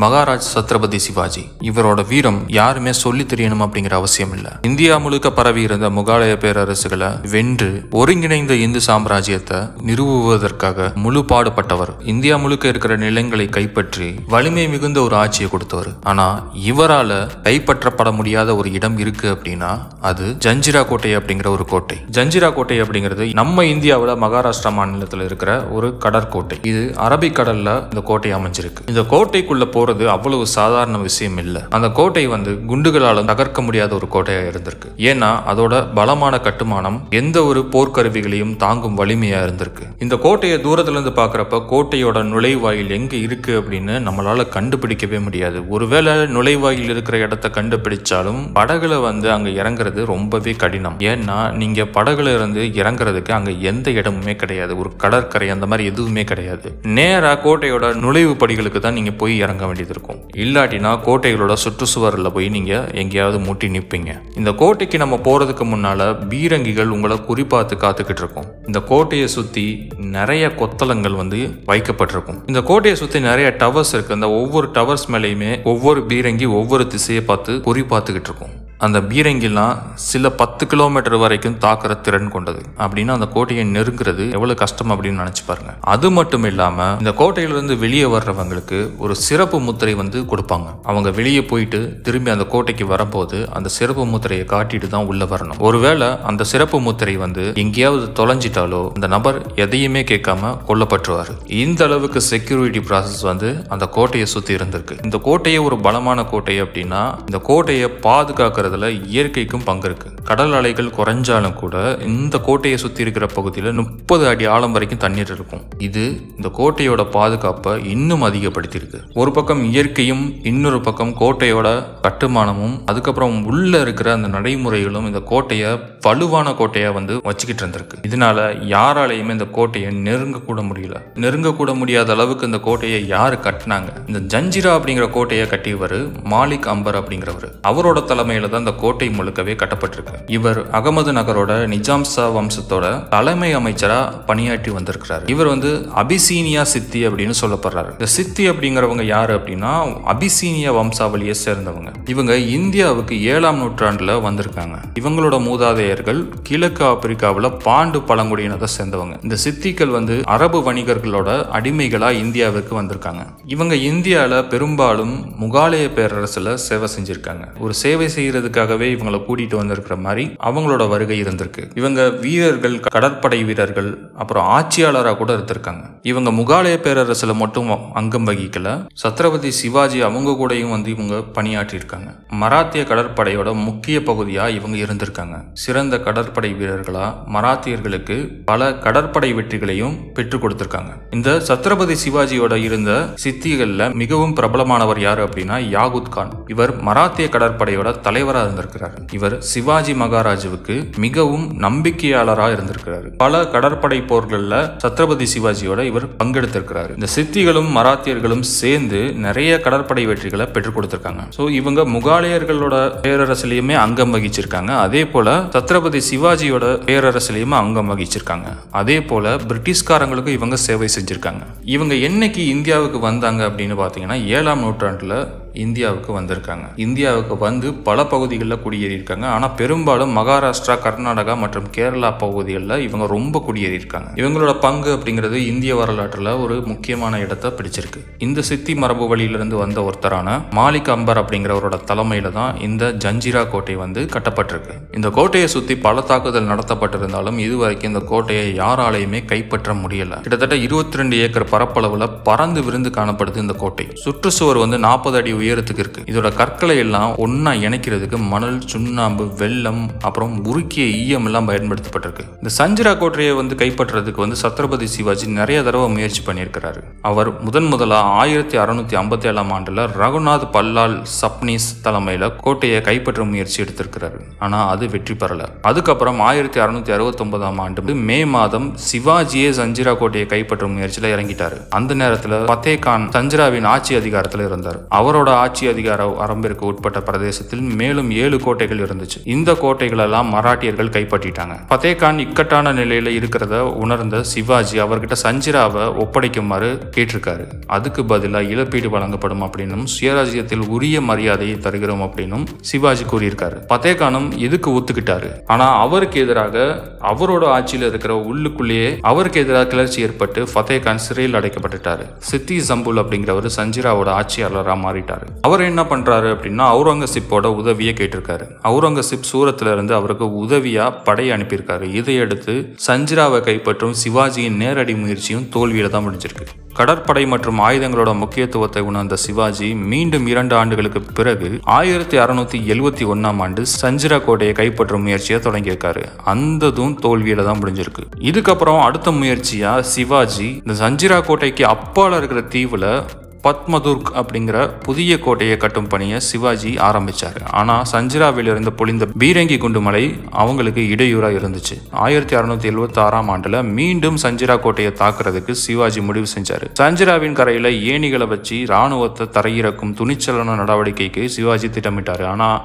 மகாராஜ் சத்ரபதி சிவாஜி. இவரோட வீரம் யாருமே சொல்லி தெரியணும் அப்படிங்கிற அவசியம் இல்ல. இந்தியா முழுக்க பரவி இருந்த முகாலய பேரரசுகளை வென்று ஒருங்கிணைந்த இந்து சாம்ராஜ்யத்தை நிறுவுவதற்காக முழு பாடுபட்டவர். இந்தியா முழுக்க இருக்கிற நிலங்களை கைப்பற்றி வலிமை மிகுந்த ஒரு ஆட்சியை கொடுத்தவர். ஆனா இவரால கைப்பற்றப்பட முடியாத ஒரு இடம் இருக்கு அப்படின்னா அது ஜஞ்சிரா கோட்டை அப்படிங்கிற ஒரு கோட்டை. ஜஞ்சிரா கோட்டை அப்படிங்கிறது நம்ம இந்தியாவில் மகாராஷ்டிரா மாநிலத்தில் இருக்கிற ஒரு கடற்கோட்டை. இது அரபிக்கடல்ல இந்த கோட்டை அமைஞ்சிருக்கு. இந்த கோட்டைக்குள்ள போறது அவ்வளவு சாதாரண விஷயம் இல்ல. அந்த கோட்டை வந்து குண்டுகளாலும் தகர்க்க முடியாத ஒரு கோட்டையா இருந்திருக்கு. ஏன்னா அதோட பலமான கட்டுமானம் எந்த ஒரு போர்க்கருவிகளையும் தாங்கும் வலிமையா இருந்திருக்கு. இந்த கோட்டையை தூரத்துல இருந்து பாக்குறப்ப கோட்டையோட நுழைவாயில் எங்க இருக்கு அப்படின்னு நம்மளால கண்டுபிடிக்கவே முடியாது. ஒருவேளை நுழைவாயில் இருக்கிற இடத்த கண்டுபிடிச்சாலும் படகுல வந்து அங்க இறங்குறது ரொம்பவே கடினம். ஏன்னா நீங்க படகுல இருந்து இறங்குறதுக்கு அங்க எந்த இடமுமே கிடையாது. ஒரு கடற்கரை அந்த மாதிரி எதுவுமே கிடையாது. நேரா கோட்டையோட நுழைவு படிகளுக்கு தான் நீங்க போய் இறங்க வேண்டியது இருக்கும் இல்லாட்டினா கோட்டைகளோட சுற்றுச்சுவரில் போய் நீங்க எங்கேயாவது முட்டி நிற்பீங்க இந்த கோட்டைக்கு நம்ம போறதுக்கு முன்னால பீரங்கிகள் உங்களை குறிப்பாத்து காத்துக்கிட்டு இருக்கும் இந்த கோட்டையை சுத்தி நிறைய கொத்தளங்கள் வந்து வைக்கப்பட்டிருக்கும். இந்த கோட்டையை சுத்தி நிறைய டவர்ஸ் இருக்கு. அந்த ஒவ்வொரு டவர்ஸ் மேலேயுமே ஒவ்வொரு பீரங்கி ஒவ்வொரு திசையை பார்த்து குறிப்பாத்துக்கிட்டு இருக்கும் அந்த பீரங்கிலாம் சில பத்து கிலோமீட்டர் வரைக்கும் தாக்குற திறன் கொண்டது. அப்படின்னா அந்த கோட்டையை நெருங்குறது எவ்வளவு கஷ்டம் அப்படின்னு நினைச்சு பாருங்க. அது மட்டும் இல்லாம இந்த கோட்டையிலிருந்து வெளியே வர்றவங்களுக்கு ஒரு சிறப்பு முத்திரை வந்து கொடுப்பாங்க. அவங்க வெளியே போயிட்டு திரும்பி அந்த கோட்டைக்கு வரும்போது அந்த சிறப்பு முத்திரையை காட்டிட்டு தான் உள்ள வரணும். ஒருவேளை அந்த சிறப்பு முத்திரை வந்து எங்கேயாவது தொலைஞ்சிட்டாலோ அந்த நபர் எதையுமே கேட்காம கொல்லப்பட்டுருவாரு. இந்த அளவுக்கு செக்யூரிட்டி ப்ராசஸ் வந்து அந்த கோட்டையை சுத்தி இருந்திருக்கு. இந்த கோட்டையே ஒரு பலமான கோட்டை அப்படின்னா இந்த கோட்டையை பாதுகாக்கிறது இருக்கிறதுல இயற்கைக்கும் பங்கு இருக்குது கடல் அலைகள் குறைஞ்சாலும் கூட இந்த கோட்டையை சுற்றி இருக்கிற பகுதியில் முப்பது அடி ஆழம் வரைக்கும் தண்ணீர் இருக்கும். இது இந்த கோட்டையோட பாதுகாப்பை இன்னும் அதிகப்படுத்தியிருக்கு. ஒரு பக்கம் இயற்கையும் இன்னொரு பக்கம் கோட்டையோட கட்டுமானமும் அதுக்கப்புறம் உள்ளே இருக்கிற அந்த நடைமுறைகளும் இந்த கோட்டையை வலுவான கோட்டையாக வந்து வச்சுக்கிட்டு இருந்திருக்கு. இதனால யாராலையுமே இந்த கோட்டையை நெருங்க கூட முடியல. நெருங்க கூட முடியாத அளவுக்கு இந்த கோட்டையை யார் கட்டினாங்க? இந்த ஜஞ்சிரா அப்படிங்கிற கோட்டையை கட்டியவர் மாலிக் அம்பர் அப்படிங்கிறவர். அவரோட தலைமையில தான் அந்த கோட்டை முழுக்கவே கட்டப்பட்டிருக்கு. இவர் அகமது நகரோட நிஜாம் ஷா வம்சத்தோட தலைமை அமைச்சரா பணியாற்றி வந்திருக்கிறார். இவர் வந்து அபிசீனியா சித்தி அப்படின்னு சொல்லப்படுறாரு. இந்த சித்தி அப்படிங்கிறவங்க யாரு அப்படின்னா அபிசீனியா வம்சாவளியை சேர்ந்தவங்க. இவங்க இந்தியாவுக்கு ஏழாம் நூற்றாண்டுல வந்திருக்காங்க. இவங்களோட மூதாதையர்கள் கிழக்கு ஆப்பிரிக்காவில் பாண்டு பழங்குடியினத்தை சேர்ந்தவங்க. இந்த சித்திகள் வந்து அரபு வணிகர்களோட அடிமைகளா இந்தியாவுக்கு வந்திருக்காங்க. இவங்க இந்தியாவில் பெரும்பாலும் முகாலய பேரரசுல சேவை செஞ்சிருக்காங்க. ஒரு சேவை செய்யறது செய்யறதுக்காகவே இவங்களை கூட்டிட்டு வந்திருக்கிற மாதிரி அவங்களோட வருகை இருந்திருக்கு. இவங்க வீரர்கள் கடற்படை வீரர்கள் அப்புறம் ஆட்சியாளராக கூட இருந்திருக்காங்க. இவங்க முகாலய பேரரசுல மட்டும் அங்கம் வகிக்கல. சத்ரபதி சிவாஜி அவங்க கூடயும் வந்து இவங்க பணியாற்றி இருக்காங்க மராத்திய கடற்படையோட முக்கிய பகுதியா இவங்க இருந்திருக்காங்க. சிறந்த கடற்படை வீரர்களா மராத்தியர்களுக்கு பல கடற்படை வெற்றிகளையும் பெற்றுக் கொடுத்திருக்காங்க. இந்த சத்ரபதி சிவாஜியோட இருந்த சித்திகள்ல மிகவும் பிரபலமானவர் யாரு அப்படின்னா யாகுத் கான். இவர் மராத்திய கடற்படையோட தலைவராக இருந்திருக்கிறார் இவர் சிவாஜி மகாராஜுவுக்கு மிகவும் நம்பிக்கையாளராக இருந்திருக்கிறார். பல கடற்படை போர்கள்ல சத்ரபதி சிவாஜியோட இவர் பங்கெடுத்திருக்கிறார். இந்த சித்திகளும் மராத்தியர்களும் சேர்ந்து நிறைய கடற்படை வெற்றிகளை பெற்றுக் கொடுத்திருக்காங்க. ஸோ இவங்க முகாலயர்களோட பேரரசுலயுமே அங்கம் வகிச்சிருக்காங்க. அதே போல சத்ரபதி சிவாஜியோட பேரரசுலயுமே அங்கம் வகிச்சிருக்காங்க. அதே போல பிரிட்டிஷ்காரங்களுக்கும் இவங்க சேவை செஞ்சிருக்காங்க. இவங்க என்னைக்கு இந்தியாவுக்கு வந்தாங்க அப்படின்னு பார்த்தீங்கன்னா ஏழாம் நூற்றாண்டுல இந்தியாவுக்கு வந்திருக்காங்க. இந்தியாவுக்கு வந்து பல பகுதிகளில் குடியேறியிருக்காங்க. ஆனால் பெரும்பாலும் மகாராஷ்டிரா கர்நாடகா மற்றும் கேரளா பகுதிகளில் இவங்க ரொம்ப குடியேறியிருக்காங்க. இவங்களோட பங்கு அப்படிங்கிறது இந்திய வரலாற்றில் ஒரு முக்கியமான இடத்தை பிடிச்சிருக்கு. இந்த சித்தி மரபு வழியிலிருந்து வந்த ஒருத்தரான மாலிக் அம்பர் அப்படிங்கிறவரோட தலைமையில தான் இந்த ஜஞ்சிரா கோட்டை வந்து கட்டப்பட்டிருக்கு. இந்த கோட்டையை சுற்றி பல தாக்குதல் நடத்தப்பட்டிருந்தாலும் இதுவரைக்கும் இந்த கோட்டையை யாராலையுமே கைப்பற்ற முடியல. கிட்டத்தட்ட இருபத்தி ரெண்டு ஏக்கர் பரப்பளவில் பறந்து விருந்து காணப்படுது இந்த கோட்டை. சுற்றுச்சுவர் வந்து நாற்பது அடி உயரத்துக்கு இருக்கு. இதோட கற்களை எல்லாம் ஒன்னா இணைக்கிறதுக்கு மணல் சுண்ணாம்பு வெள்ளம் அப்புறம் உருக்கிய ஈயம் எல்லாம் பயன்படுத்தப்பட்டிருக்கு. இந்த சஞ்சிரா கோட்டையை வந்து கைப்பற்றுறதுக்கு வந்து சத்ரபதி சிவாஜி நிறைய தடவை முயற்சி பண்ணியிருக்கிறாரு. அவர் முதன் முதலா ஆயிரத்தி அறுநூத்தி ஐம்பத்தி ஏழாம் ஆண்டுல ரகுநாத் பல்லால் சப்னீஸ் தலைமையில கோட்டையை கைப்பற்ற முயற்சி எடுத்திருக்கிறாரு. ஆனா அது வெற்றி பெறல. அதுக்கப்புறம் ஆயிரத்தி அறுநூத்தி அறுபத்தி ஒன்பதாம் ஆண்டு மே மாதம் சிவாஜியே சஞ்சிரா கோட்டையை கைப்பற்றும் முயற்சியில இறங்கிட்டாரு. அந்த நேரத்துல பத்தே கான் சஞ்சிராவின் ஆட்சி அதிகாரத்துல இருந்தார். அவரோட அவரோட ஆட்சி அதிகார வரம்பிற்கு உட்பட்ட பிரதேசத்தில் மேலும் ஏழு கோட்டைகள் இருந்துச்சு. இந்த கோட்டைகளெல்லாம் மராட்டியர்கள் கைப்பற்றிட்டாங்க. பதேகான் இக்கட்டான நிலையில இருக்கிறத உணர்ந்த சிவாஜி அவர்கிட்ட சஞ்சிராவை ஒப்படைக்குமாறு கேட்டிருக்காரு. அதுக்கு பதிலாக இழப்பீடு வழங்கப்படும் அப்படின்னும் சுயராஜ்யத்தில் உரிய மரியாதையை தருகிறோம் அப்படின்னும் சிவாஜி கூறியிருக்காரு. பதேகானும் இதுக்கு ஒத்துக்கிட்டாரு? ஆனா அவருக்கு எதிராக அவரோட ஆட்சியில் இருக்கிற உள்ளுக்குள்ளேயே அவருக்கு எதிராக கிளர்ச்சி ஏற்பட்டு ஃபத்தேகான் சிறையில் அடைக்கப்பட்டுட்டாரு. சித்தி சம்புல் அப்படிங்கிறவர் சஞ்சிராவோட ஆட்சியாளராக மாறிட்டார். அவர் என்ன பண்றாரு அப்படின்னா அவுரங்கசீப்போட உதவியை கேட்டிருக்காரு. அவுரங்கசீப் சூரத்துல இருந்து அவருக்கு உதவியா படை அனுப்பியிருக்காரு. இதையடுத்து சஞ்சிராவை கைப்பற்றும் சிவாஜியின் நேரடி முயற்சியும் தோல்வியில தான் முடிஞ்சிருக்கு. கடற்படை மற்றும் ஆயுதங்களோட முக்கியத்துவத்தை உணர்ந்த சிவாஜி மீண்டும் இரண்டு ஆண்டுகளுக்கு பிறகு ஆயிரத்தி அறுநூத்தி எழுவத்தி ஒன்னாம் ஆண்டு சஞ்சிரா கோட்டையை கைப்பற்றும் முயற்சியை தொடங்கியிருக்காரு. அந்ததும் தோல்வியில தான் முடிஞ்சிருக்கு. இதுக்கப்புறம் அடுத்த முயற்சியா சிவாஜி இந்த சஞ்சிரா கோட்டைக்கு அப்பால இருக்கிற தீவுல பத்மதுர்க் அப்படிங்கிற புதிய கோட்டையை கட்டும் பணியை சிவாஜி ஆரம்பிச்சார். ஆனால் சஞ்சிராவிலிருந்து பொழிந்த பீரங்கி குண்டுமலை அவங்களுக்கு இடையூறாக இருந்துச்சு. ஆயிரத்தி அறுநூத்தி எழுபத்தி ஆறாம் ஆண்டுல மீண்டும் சஞ்சிரா கோட்டையை தாக்குறதுக்கு சிவாஜி முடிவு செஞ்சார். சஞ்சிராவின் கரையில ஏணிகளை வச்சு ராணுவத்தை தரையிறக்கும் துணிச்சலான நடவடிக்கைக்கு சிவாஜி திட்டமிட்டார். ஆனால்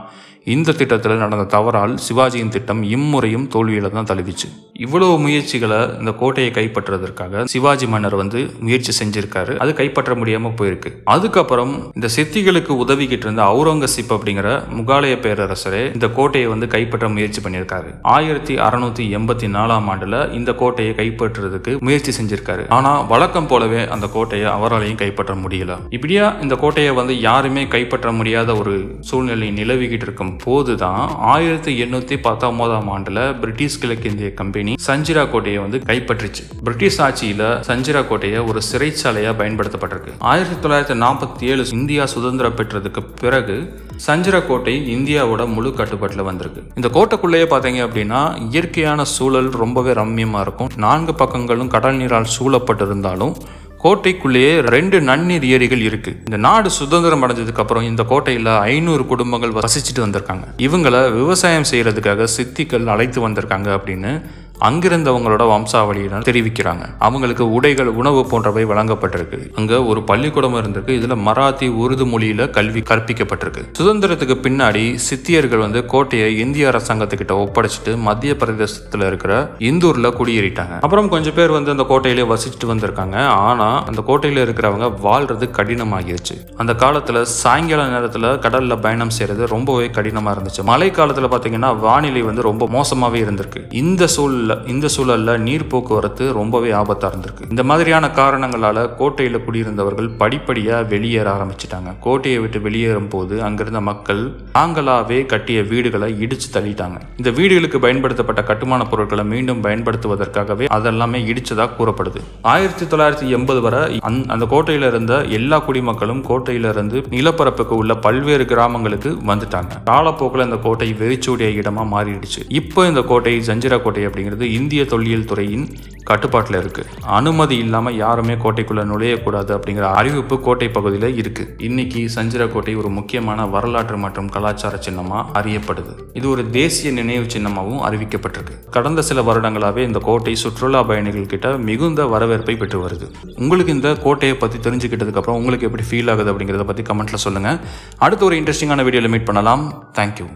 இந்த திட்டத்தில் நடந்த தவறால் சிவாஜியின் திட்டம் இம்முறையும் தோல்வியில் தான் தழுவிச்சு. இவ்வளவு முயற்சிகளை இந்த கோட்டையை கைப்பற்றுவதற்காக சிவாஜி மன்னர் வந்து முயற்சி செஞ்சிருக்காரு. அது கைப்பற்ற முடியாம போயிருக்கு. அதுக்கப்புறம் இந்த சித்திகளுக்கு உதவிக்கிட்டு இருந்த அவுரங்கசீப் அப்படிங்கிற முகாலய பேரரசரே இந்த கோட்டையை வந்து கைப்பற்ற முயற்சி பண்ணியிருக்காரு. ஆயிரத்தி அறுநூத்தி எண்பத்தி நாலாம் ஆண்டுல இந்த கோட்டையை கைப்பற்றுறதுக்கு முயற்சி செஞ்சிருக்காரு. ஆனா வழக்கம் போலவே அந்த கோட்டையை அவராலையும் கைப்பற்ற முடியல. இப்படியா இந்த கோட்டையை வந்து யாருமே கைப்பற்ற முடியாத ஒரு சூழ்நிலை நிலவிக்கிட்டு இருக்கும் போதுதான் ஆயிரத்தி எண்ணூத்தி பத்தொன்பதாம் ஆண்டுல பிரிட்டிஷ் கிழக்கிந்திய கம்பெனி சஞ்சிரா கோட்டையை வந்து கைப்பற்றிச்சு. பிரிட்டிஷ் ஆட்சியில சஞ்சிரா கோட்டையை ஒரு சிறைச்சாலையா பயன்படுத்தப்பட்டிருக்கு. ஆயிரத்தி தொள்ளாயிரத்தி நாற்பத்தி ஏழு இந்தியா சுதந்திரம் பெற்றதுக்கு பிறகு சஞ்சிரா கோட்டை இந்தியாவோட முழு கட்டுப்பாட்டில் வந்திருக்கு. இந்த கோட்டைக்குள்ளேயே பார்த்தீங்க அப்படின்னா இயற்கையான சூழல் ரொம்பவே ரம்மியமாக இருக்கும். நான்கு பக்கங்களும் கடல் நீரால் சூழப்பட்டிருந்தாலும் கோட்டைக்குள்ளேயே ரெண்டு நன்னீர் ஏரிகள் இருக்கு. இந்த நாடு சுதந்திரம் அடைஞ்சதுக்கு அப்புறம் இந்த கோட்டையில ஐநூறு குடும்பங்கள் வசிச்சுட்டு வந்திருக்காங்க. இவங்களை விவசாயம் செய்யறதுக்காக சித்திகள் அழைத்து வந்திருக்காங்க அப்படின்னு அங்கிருந்தவங்களோட வம்சாவளியினர் தெரிவிக்கிறாங்க. அவங்களுக்கு உடைகள் உணவு போன்றவை வழங்கப்பட்டிருக்கு. அங்க ஒரு பள்ளிக்கூடம் இருந்திருக்கு. இதுல மராத்தி உருது மொழியில கல்வி கற்பிக்கப்பட்டிருக்கு. சுதந்திரத்துக்கு பின்னாடி சித்தியர்கள் வந்து கோட்டையை இந்திய அரசாங்கத்துக்கிட்ட ஒப்படைச்சிட்டு மத்திய பிரதேசத்துல இருக்கிற இந்தூர்ல குடியேறிட்டாங்க. அப்புறம் கொஞ்சம் பேர் வந்து அந்த கோட்டையிலே வசிச்சுட்டு வந்திருக்காங்க. ஆனா அந்த கோட்டையில இருக்கிறவங்க வாழ்றது கடினமாகிருச்சு. அந்த காலத்துல சாயங்கால நேரத்துல கடல்ல பயணம் செய்யறது ரொம்பவே கடினமா இருந்துச்சு. மழை காலத்துல பாத்தீங்கன்னா வானிலை வந்து ரொம்ப மோசமாவே இருந்திருக்கு. இந்த சூழலில் இந்த சூழல்ல நீர் போக்குவரத்து ரொம்பவே ஆபத்தா இருந்திருக்கு. இந்த மாதிரியான காரணங்களால கோட்டையில குடியிருந்தவர்கள் படிப்படியாக வெளியேற ஆரம்பிச்சிட்டாங்க. கோட்டையை விட்டு வெளியேறும் போது அங்கிருந்த மக்கள் தாங்களாவே கட்டிய வீடுகளை இடிச்சு தள்ளிட்டாங்க. இந்த வீடுகளுக்கு பயன்படுத்தப்பட்ட கட்டுமான பொருட்களை மீண்டும் பயன்படுத்துவதற்காகவே அதெல்லாமே இடிச்சதா கூறப்படுது. ஆயிரத்தி தொள்ளாயிரத்தி எண்பது வரை அந்த- அந்த கோட்டையில இருந்த எல்லா குடிமக்களும் கோட்டையில இருந்து நிலப்பரப்புக்கு உள்ள பல்வேறு கிராமங்களுக்கு வந்துட்டாங்க. காலப்போக்கில் இந்த கோட்டை வெறிச்சூடிய இடமா மாறிடுச்சு. இப்போ இந்த கோட்டை ஜஞ்சிரா கோட்டை அப்படிங்கிறது இந்திய தொல்லியல் துறையின் கட்டுப்பாட்டில் இருக்குது அனுமதி இல்லாமல் யாருமே கோட்டைக்குள்ளே நுழையக்கூடாது அப்படிங்கிற அறிவிப்பு கோட்டை பகுதியில் இருக்குது இன்னைக்கு சஞ்சிரக்கோட்டை ஒரு முக்கியமான வரலாற்று மற்றும் கலாச்சார சின்னமாக அறியப்படுது. இது ஒரு தேசிய நினைவு சின்னமாகவும் அறிவிக்கப்பட்டிருக்கு. கடந்த சில வருடங்களாகவே இந்த கோட்டை சுற்றுலா பயணிகள் கிட்ட மிகுந்த வரவேற்பை பெற்று வருது. உங்களுக்கு இந்த கோட்டையை பற்றி தெரிஞ்சுக்கிட்டதுக்கப்புறம் உங்களுக்கு எப்படி ஃபீல் ஆகுது அப்படிங்கிறத பற்றி கமெண்ட்டில் சொல்லுங்கள் அடுத்த ஒரு இன்ட்ரெஸ்டிங்கான வீடியோவில் மீட் பண்ணலாம். தேங்க்யூ